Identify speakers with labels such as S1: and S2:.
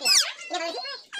S1: Never.